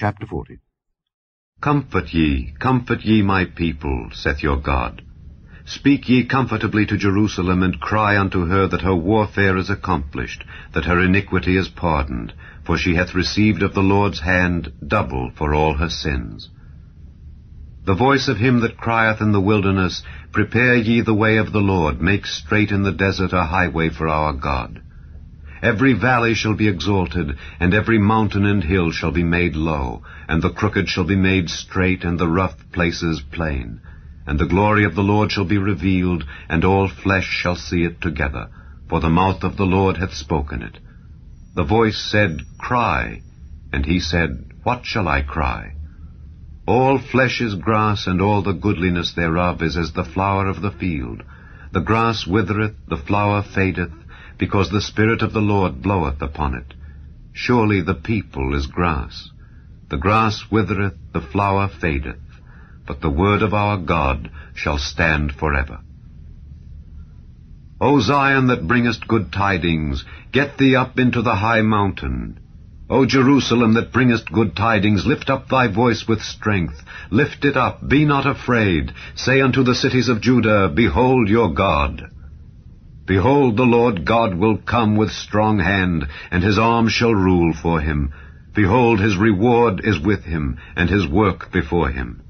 Chapter 40 Comfort ye, comfort ye my people, saith your God. Speak ye comfortably to Jerusalem, and cry unto her that her warfare is accomplished, that her iniquity is pardoned, for she hath received of the Lord's hand double for all her sins. The voice of him that crieth in the wilderness, Prepare ye the way of the Lord, make straight in the desert a highway for our God. Every valley shall be exalted, and every mountain and hill shall be made low, and the crooked shall be made straight, and the rough places plain. And the glory of the Lord shall be revealed, and all flesh shall see it together, for the mouth of the Lord hath spoken it. The voice said, Cry. And he said, What shall I cry? All flesh is grass, and all the goodliness thereof is as the flower of the field. The grass withereth, the flower fadeth, because the Spirit of the Lord bloweth upon it. Surely the people is grass. The grass withereth, the flower fadeth, but the word of our God shall stand forever. O Zion that bringest good tidings, get thee up into the high mountain. O Jerusalem that bringest good tidings, lift up thy voice with strength. Lift it up, be not afraid. Say unto the cities of Judah, Behold your God. Behold, the Lord God will come with strong hand, and his arm shall rule for him. Behold, his reward is with him, and his work before him.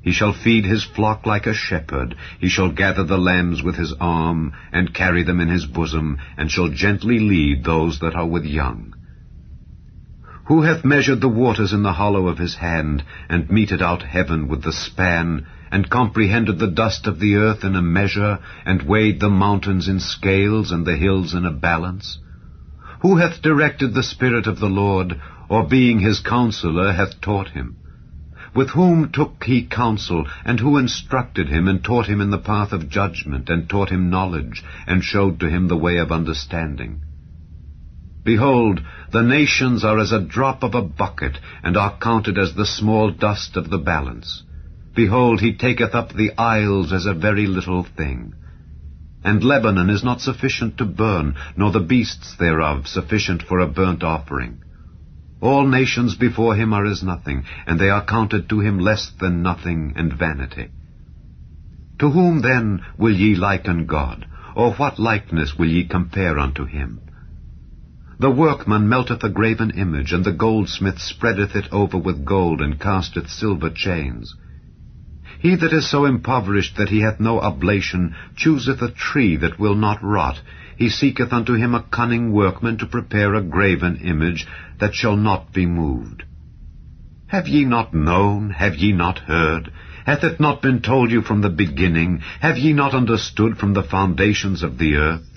He shall feed his flock like a shepherd. He shall gather the lambs with his arm, and carry them in his bosom, and shall gently lead those that are with young. Who hath measured the waters in the hollow of his hand, and meted out heaven with the span, and comprehended the dust of the earth in a measure, and weighed the mountains in scales, and the hills in a balance? Who hath directed the Spirit of the Lord, or being his counselor hath taught him? With whom took he counsel, and who instructed him, and taught him in the path of judgment, and taught him knowledge, and showed to him the way of understanding? Behold, the nations are as a drop of a bucket, and are counted as the small dust of the balance. Behold, he taketh up the isles as a very little thing. And Lebanon is not sufficient to burn, nor the beasts thereof sufficient for a burnt offering. All nations before him are as nothing, and they are counted to him less than nothing and vanity. To whom then will ye liken God, or what likeness will ye compare unto him? The workman melteth a graven image, and the goldsmith spreadeth it over with gold, and casteth silver chains. He that is so impoverished that he hath no oblation chooseth a tree that will not rot. He seeketh unto him a cunning workman to prepare a graven image that shall not be moved. Have ye not known? Have ye not heard? Hath it not been told you from the beginning? Have ye not understood from the foundations of the earth?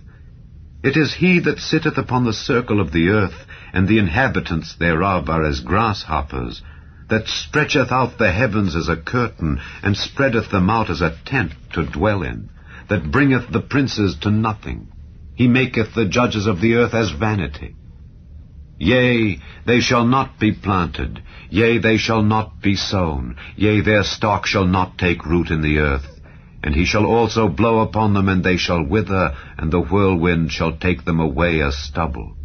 It is he that sitteth upon the circle of the earth, and the inhabitants thereof are as grasshoppers, that stretcheth out the heavens as a curtain, and spreadeth them out as a tent to dwell in, that bringeth the princes to nothing. He maketh the judges of the earth as vanity. Yea, they shall not be planted, yea, they shall not be sown, yea, their stock shall not take root in the earth. And he shall also blow upon them, and they shall wither, and the whirlwind shall take them away as stubble.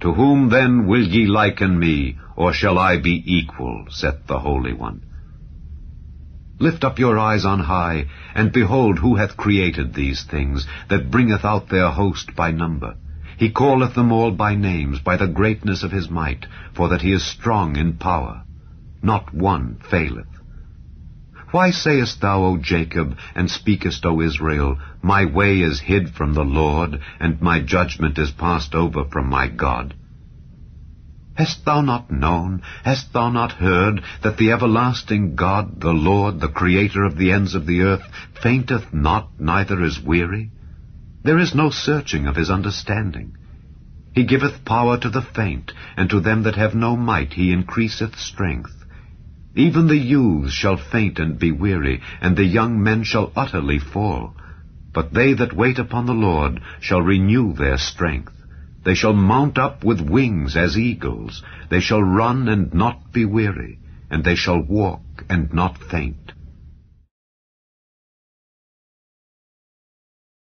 To whom then will ye liken me, or shall I be equal, saith the Holy One? Lift up your eyes on high, and behold who hath created these things, that bringeth out their host by number. He calleth them all by names, by the greatness of his might, for that he is strong in power. Not one faileth. Why sayest thou, O Jacob, and speakest, O Israel, My way is hid from the Lord, and my judgment is passed over from my God? Hast thou not known, hast thou not heard, that the everlasting God, the Lord, the Creator of the ends of the earth, fainteth not, neither is weary? There is no searching of his understanding. He giveth power to the faint, and to them that have no might he increaseth strength. Even the youths shall faint and be weary, and the young men shall utterly fall. But they that wait upon the Lord shall renew their strength. They shall mount up with wings as eagles. They shall run and not be weary, and they shall walk and not faint.